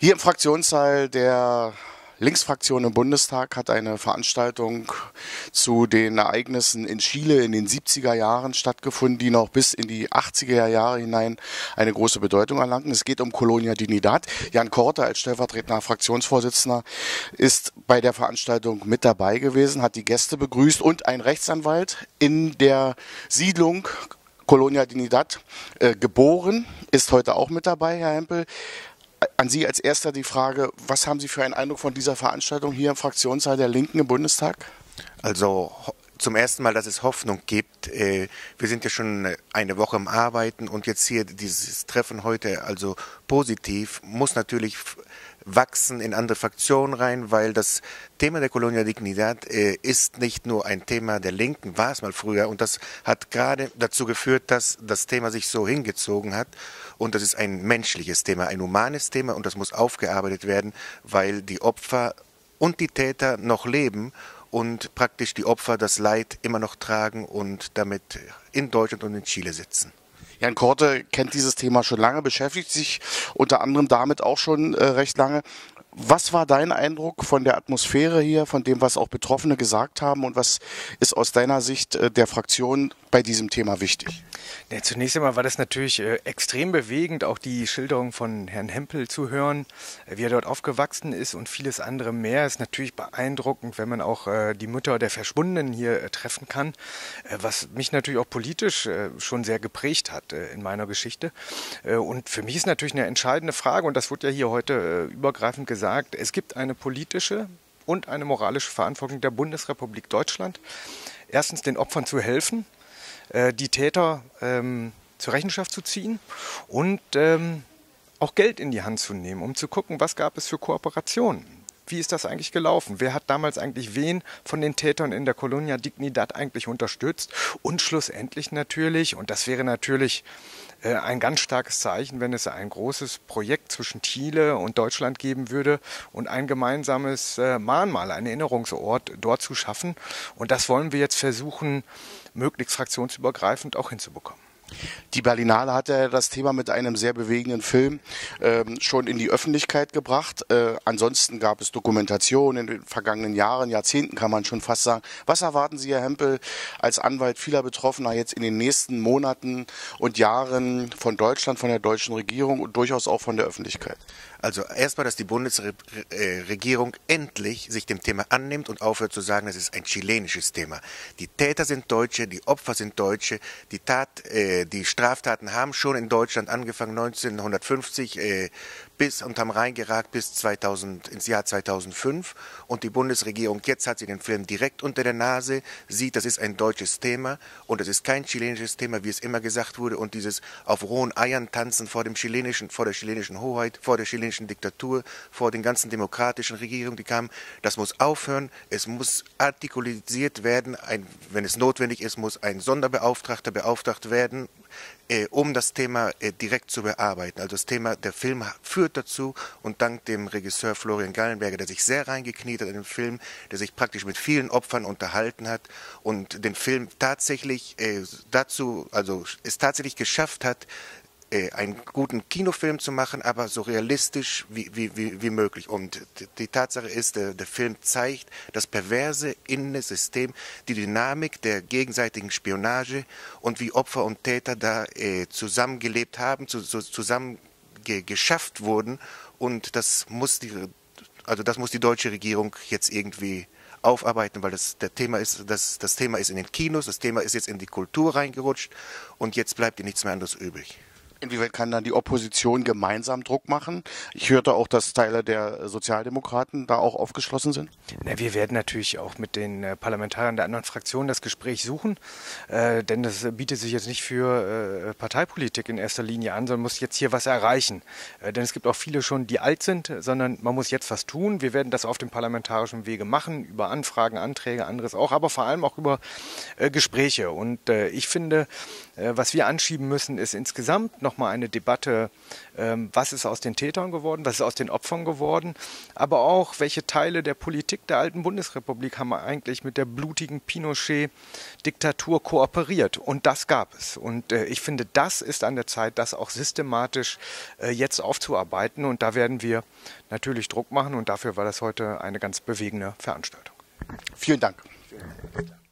Hier im Fraktionssaal der Linksfraktion im Bundestag hat eine Veranstaltung zu den Ereignissen in Chile in den 70er Jahren stattgefunden, die noch bis in die 80er Jahre hinein eine große Bedeutung erlangten. Es geht um Colonia Dignidad. Jan Korte als stellvertretender Fraktionsvorsitzender ist bei der Veranstaltung mit dabei gewesen, hat die Gäste begrüßt und ein Rechtsanwalt in der Siedlung Colonia Dignidad äh, geboren, ist heute auch mit dabei, Herr Hempel. An Sie als erster die Frage, was haben Sie für einen Eindruck von dieser Veranstaltung hier im Fraktionssaal der Linken im Bundestag? Also zum ersten Mal, dass es Hoffnung gibt. Äh, wir sind ja schon eine Woche am Arbeiten und jetzt hier dieses Treffen heute, also positiv, muss natürlich wachsen in andere Fraktionen rein, weil das Thema der Colonia Dignidad äh, ist nicht nur ein Thema der Linken, war es mal früher. Und das hat gerade dazu geführt, dass das Thema sich so hingezogen hat. Und das ist ein menschliches Thema, ein humanes Thema. Und das muss aufgearbeitet werden, weil die Opfer und die Täter noch leben und praktisch die Opfer das Leid immer noch tragen und damit in Deutschland und in Chile sitzen. Jan Korte kennt dieses Thema schon lange, beschäftigt sich unter anderem damit auch schon äh, recht lange. Was war dein Eindruck von der Atmosphäre hier, von dem, was auch Betroffene gesagt haben und was ist aus deiner Sicht äh, der Fraktion bei diesem Thema wichtig? Ja, zunächst einmal war das natürlich äh, extrem bewegend, auch die Schilderung von Herrn Hempel zu hören, äh, wie er dort aufgewachsen ist und vieles andere mehr. Ist natürlich beeindruckend, wenn man auch äh, die Mütter der Verschwundenen hier äh, treffen kann, äh, was mich natürlich auch politisch schon sehr geprägt hat in meiner Geschichte. und für mich ist natürlich eine entscheidende Frage, und das wurde ja hier heute übergreifend gesagt, es gibt eine politische und eine moralische Verantwortung der Bundesrepublik Deutschland. Erstens den Opfern zu helfen, äh, die Täter ähm, zur Rechenschaft zu ziehen und ähm, auch Geld in die Hand zu nehmen, um zu gucken, was gab es für Kooperationen. Wie ist das eigentlich gelaufen? Wer hat damals eigentlich wen von den Tätern in der Colonia Dignidad eigentlich unterstützt? Und schlussendlich natürlich, und das wäre natürlich ein ganz starkes Zeichen, wenn es ein großes Projekt zwischen Chile und Deutschland geben würde und ein gemeinsames äh, Mahnmal, ein Erinnerungsort dort zu schaffen. Und das wollen wir jetzt versuchen, möglichst fraktionsübergreifend auch hinzubekommen. Die Berlinale hat ja das Thema mit einem sehr bewegenden Film ähm, schon in die Öffentlichkeit gebracht. Äh, ansonsten gab es Dokumentationen in den vergangenen Jahren, Jahrzehnten kann man schon fast sagen. Was erwarten Sie, Herr Hempel, als Anwalt vieler Betroffener jetzt in den nächsten Monaten und Jahren von Deutschland, von der deutschen Regierung und durchaus auch von der Öffentlichkeit? Also erstmal, dass die Bundesregierung endlich sich dem Thema annimmt und aufhört zu sagen, es ist ein chilenisches Thema. Die Täter sind Deutsche, die Opfer sind Deutsche, die Tat, äh, die Straftaten haben schon in Deutschland angefangen 1950 äh, bis unterm Rhein geragt bis 2000, ins Jahr 2005 und die Bundesregierung jetzt hat sie den Film direkt unter der Nase, sieht, das ist ein deutsches Thema und es ist kein chilenisches Thema, wie es immer gesagt wurde. Und dieses auf rohen Eiern tanzen vor dem chilenischen, vor der chilenischen Hoheit, vor der chilenischen Diktatur, vor den ganzen demokratischen Regierungen, die kamen, das muss aufhören, es muss artikulisiert werden, ein, wenn es notwendig ist, muss ein Sonderbeauftragter beauftragt werden, um das Thema äh, direkt zu bearbeiten. Also das Thema, der Film führt dazu und dank dem Regisseur Florian Gallenberger, der sich sehr reingekniet hat in den Film, der sich praktisch mit vielen Opfern unterhalten hat und den Film tatsächlich äh, dazu, also es tatsächlich geschafft hat, äh, einen guten Kinofilm zu machen, aber so realistisch wie, wie, wie, wie möglich. Und die Tatsache ist, der, der Film zeigt das perverse innere System, die Dynamik der gegenseitigen Spionage und wie Opfer und Täter da äh, zusammengelebt haben, zu, so, zusammen ge, geschafft wurden. Und das muss die, also das muss die deutsche Regierung jetzt irgendwie aufarbeiten, weil das, der Thema ist, das, das Thema ist in den Kinos, das Thema ist jetzt in die Kultur reingerutscht und jetzt bleibt ihr nichts mehr anderes übrig. Inwieweit kann dann die Opposition gemeinsam Druck machen? Ich hörte auch, dass Teile der Sozialdemokraten da auch aufgeschlossen sind. Na, wir werden natürlich auch mit den äh, Parlamentariern der anderen Fraktionen das Gespräch suchen, äh, denn das bietet sich jetzt nicht für äh, Parteipolitik in erster Linie an, sondern muss jetzt hier was erreichen. Äh, denn es gibt auch viele schon, die alt sind, sondern man muss jetzt was tun. Wir werden das auf dem parlamentarischen Wege machen, über Anfragen, Anträge, anderes auch, aber vor allem auch über äh, Gespräche. Und äh, ich finde, was wir anschieben müssen, ist insgesamt noch nochmal eine Debatte, ähm, was ist aus den Tätern geworden, was ist aus den Opfern geworden, aber auch, welche Teile der Politik der alten Bundesrepublik haben eigentlich mit der blutigen Pinochet-Diktatur kooperiert. Und das gab es. Und äh, ich finde, das ist an der Zeit, das auch systematisch äh, jetzt aufzuarbeiten. Und da werden wir natürlich Druck machen. Und dafür war das heute eine ganz bewegende Veranstaltung. Vielen Dank. Vielen Dank.